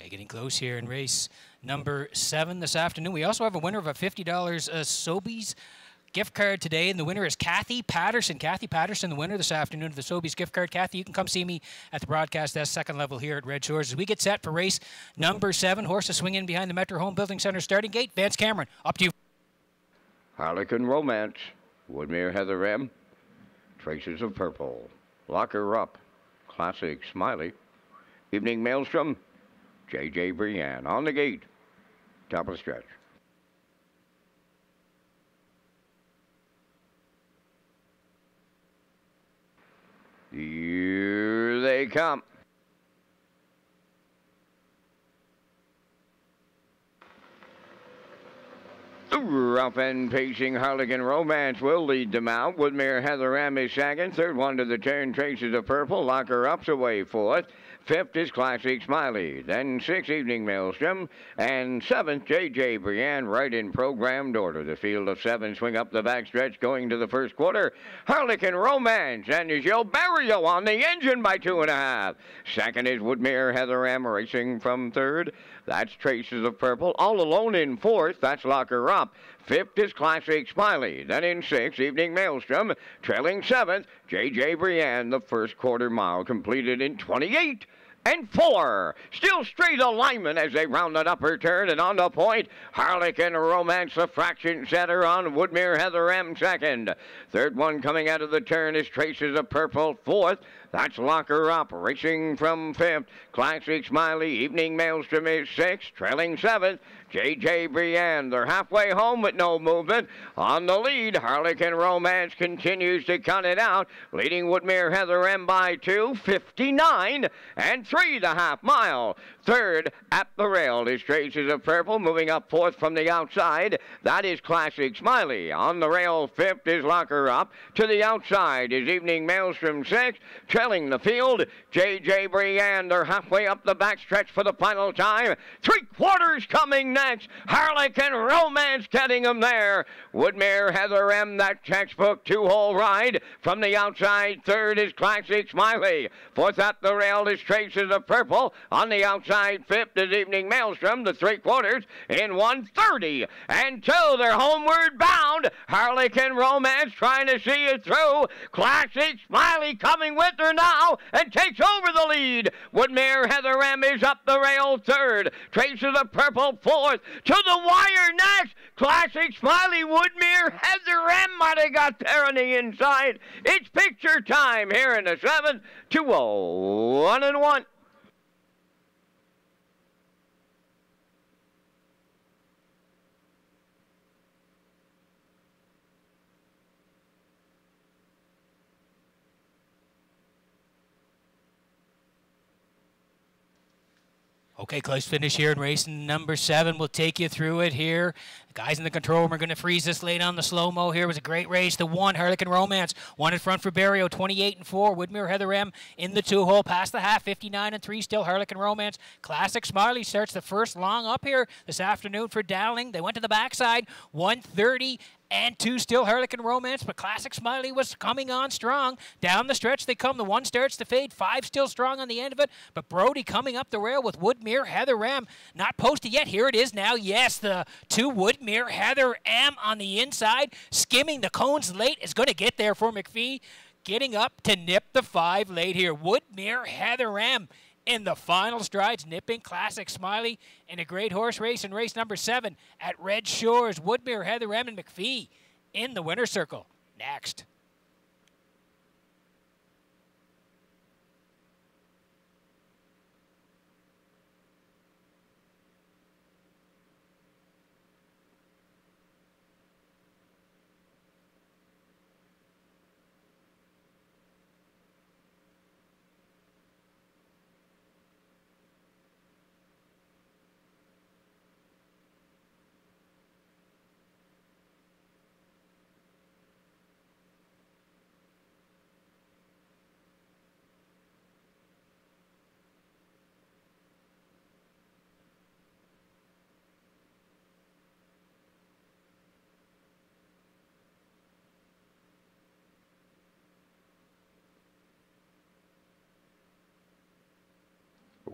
Okay, getting close here in race number seven this afternoon. We also have a winner of a $50 uh, Sobeys gift card today, and the winner is Kathy Patterson. Kathy Patterson, the winner this afternoon of the Sobeys gift card. Kathy, you can come see me at the broadcast desk, second level here at Red Shores. As we get set for race number seven, horses swing in behind the Metro Home Building Center starting gate. Vance Cameron, up to you. Harlequin Romance, Woodmere Heather M, Traces of Purple, Lock Her Up, Classic Smiley, Evening Maelstrom, J.J. Brienne on the gate, top of the stretch. Here they come. Rough and pacing Harlequin Romance will lead them out. Woodmere Heather M is second. Third one to the turn, Traces of Purple. Lock Her Up's away fourth. Fifth is Classic Smiley. Then sixth, Evening Maelstrom. And seventh, J.J. Brienne, right in programmed order. The field of seven swing up the backstretch going to the first quarter. Harlequin Romance and Gilles Barrieau on the engine by two and a half. Second is Woodmere Heather M racing from third. That's Traces of Purple. All alone in fourth. That's Lock Her Up. Fifth is Classic Smiley. Then in sixth, Evening Maelstrom. Trailing seventh, J.J. Brienne. The first quarter mile completed in 28 and four. Still straight alignment as they round that upper turn and on the point. Harlequin Romance, the fraction setter on Woodmere Heather M second. Third one coming out of the turn is Traces of Purple. Fourth, that's Lock Her Up, racing from fifth. Classic Smiley, Evening Maelstrom is sixth, trailing seventh. J.J. Brienne, they're halfway home with no movement. On the lead, Harlequin Romance continues to cut it out, leading Woodmere Heather M by two, 59 and three the half mile. Third, at the rail is Traces of Purple, moving up fourth from the outside. That is Classic Smiley. On the rail, fifth is Locker Up. To the outside is Evening Maelstrom sixth. Trailing the field, J.J. Brienne, they're halfway up the backstretch for the final time. Three quarters coming next. Harlequin Romance getting them there. Woodmere Heather M, that textbook two-hole ride. From the outside, third is Classic Smiley. Fourth at the rail is Traces of Purple. On the outside, fifth is Evening Maelstrom, the three quarters in 130. And two, they're homeward bound. Harlequin Romance trying to see it through. Classic Smiley coming with her now and takes over the lead. Woodmere Heather is up the rail third. Traces of Purple fourth. To the wire next. Classic Smiley Woodmere Heather M might have got there on the inside. It's picture time here in the seventh. 2 0 1 and 1. Okay, close finish here in race number seven. We'll take you through it here. The guys in the control room are going to freeze this late on the slow mo. Here it was a great race. The one, Harlequin Romance, one in front for Barrieau, 28 and four. Woodmere Heather M in the two hole, past the half, 59 and three. Still Harlequin Romance. Classic Smiley starts the first long up here this afternoon for Dowling. They went to the backside, 130 and two still Harlequin Romance, but Classic Smiley was coming on strong. Down the stretch they come. The one starts to fade. Five still strong on the end of it, but Brody coming up the rail with Woodmere Heather M. Not posted yet. Here it is now. Yes, the two Woodmere Heather M on the inside, skimming the cones late is going to get there for McPhee. Getting up to nip the five late here. Woodmere Heather M in the final strides, nipping Classic Smiley in a great horse race in race number seven at Red Shores. Woodmere, Heather M, and McPhee in the winner's circle. Next.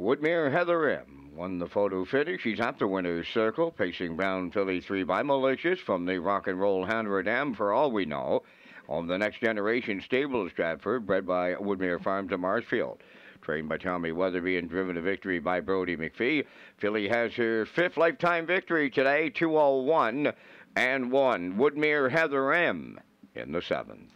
Woodmere Heather M Won the photo finish. She's at the winner's circle, pacing Brown Filly 3 by Malicious from the Rock and Roll Handler Dam, for all we know. On the next generation stable Stratford, bred by Woodmere Farms of Marshfield. Trained by Tommy Weatherby and driven to victory by Brody McPhee. Filly has her fifth lifetime victory today, 201 and 1. Woodmere Heather M in the seventh.